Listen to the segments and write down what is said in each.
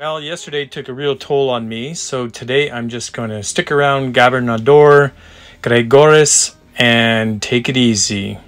Well, yesterday took a real toll on me, so today I'm just going to stick around Gobernador, Gregores, and take it easy.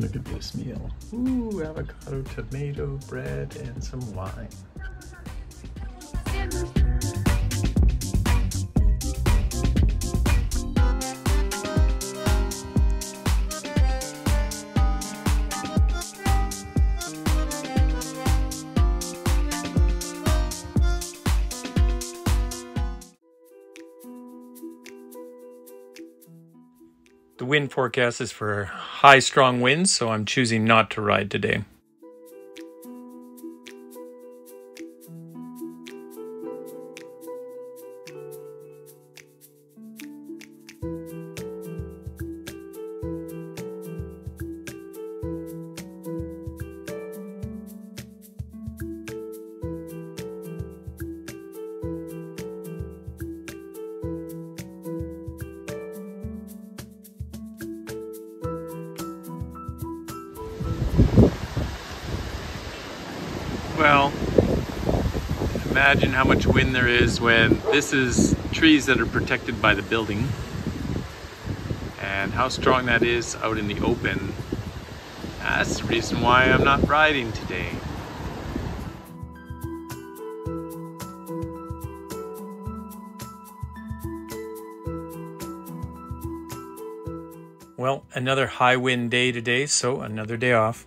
Look at this meal. Ooh, avocado, tomato, bread, and some wine. The wind forecast is for high, strong winds, so I'm choosing not to ride today. Well, imagine how much wind there is when this is trees that are protected by the building and how strong that is out in the open. That's the reason why I'm not riding today. Well, another high wind day today, so another day off.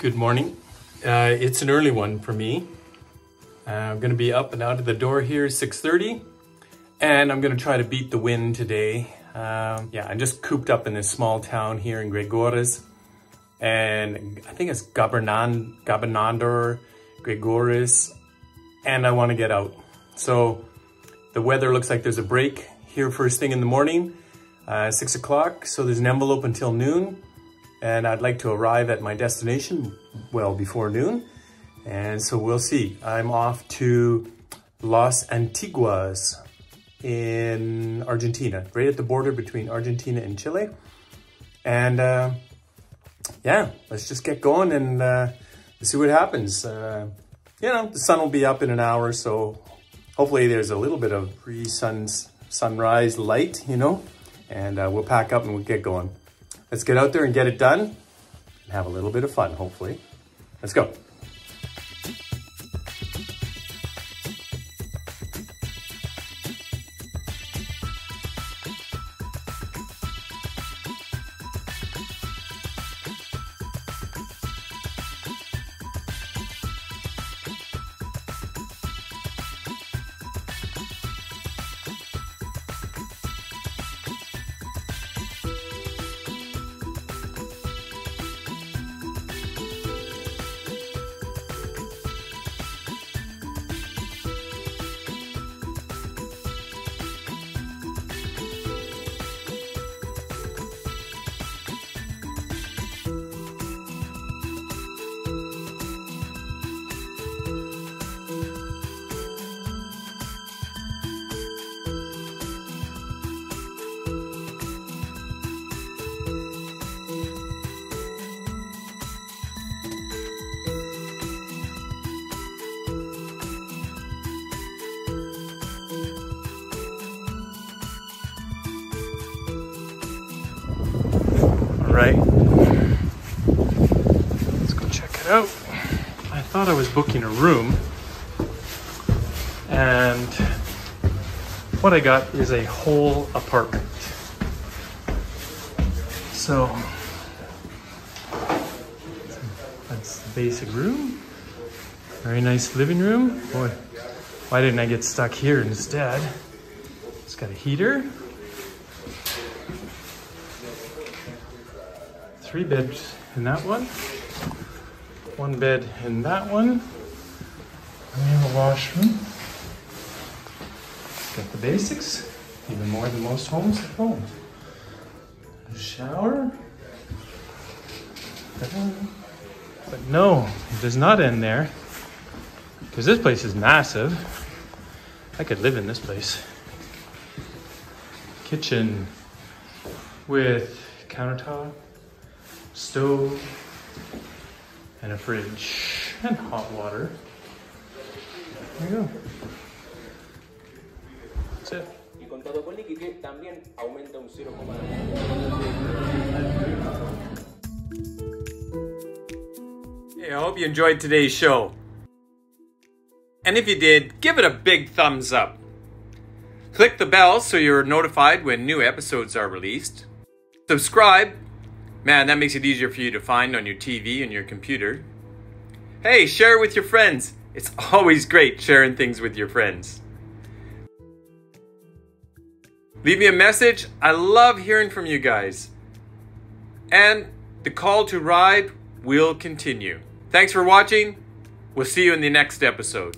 Good morning. Uh, it's an early one for me. Uh, I'm going to be up and out of the door here 6:30, and I'm going to try to beat the wind today. Um, yeah, I'm just cooped up in this small town here in Gregores, and I think it's Gobernan Gobernador Gregores, and I want to get out. So the weather looks like there's a break here first thing in the morning, uh, six o'clock. So there's an envelope until noon and I'd like to arrive at my destination well before noon. And so we'll see. I'm off to Los Antiguos in Argentina, right at the border between Argentina and Chile. And uh, yeah, let's just get going and uh, see what happens. Uh, you know, the sun will be up in an hour, so hopefully there's a little bit of pre-sun sunrise light, you know, and uh, we'll pack up and we'll get going. Let's get out there and get it done and have a little bit of fun, hopefully. Let's go. Right. Let's go check it out. I thought I was booking a room, and what I got is a whole apartment. So that's the basic room. Very nice living room. Boy, why didn't I get stuck here instead? It's got a heater. Three beds in that one. One bed in that one. And we have a washroom. Got the basics, even more than most homes at home. A shower. But no, it does not end there. Because this place is massive. I could live in this place. Kitchen with countertop, stove, and a fridge, and hot water. There you go. That's it. y con todo con líquido también aumenta un 0,9. Hey, I hope you enjoyed today's show. And if you did, give it a big thumbs up. Click the bell so you're notified when new episodes are released. Subscribe. Man, that makes it easier for you to find on your TV and your computer. Hey, share it with your friends. It's always great sharing things with your friends. Leave me a message. I love hearing from you guys. And the call to ride will continue. Thanks for watching. We'll see you in the next episode.